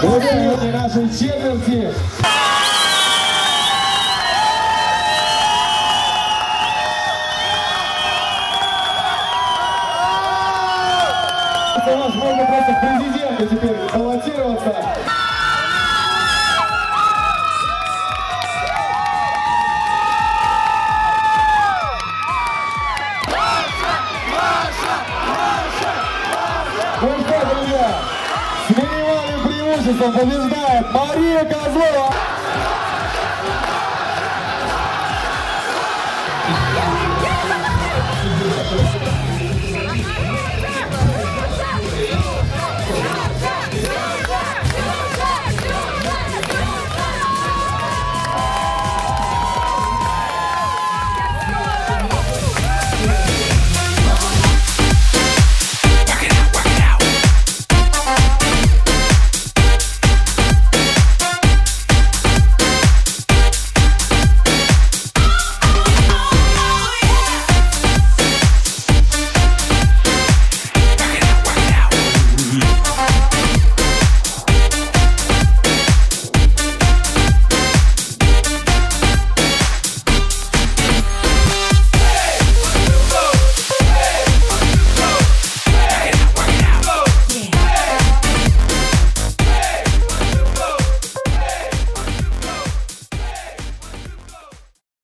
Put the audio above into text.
Сьогодні нашої четверті. Это ваш можно просто в президенты теперь баллотироваться. Ну что, друзья, с творчеством побеждает Мария Козлова.